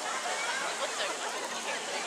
What the?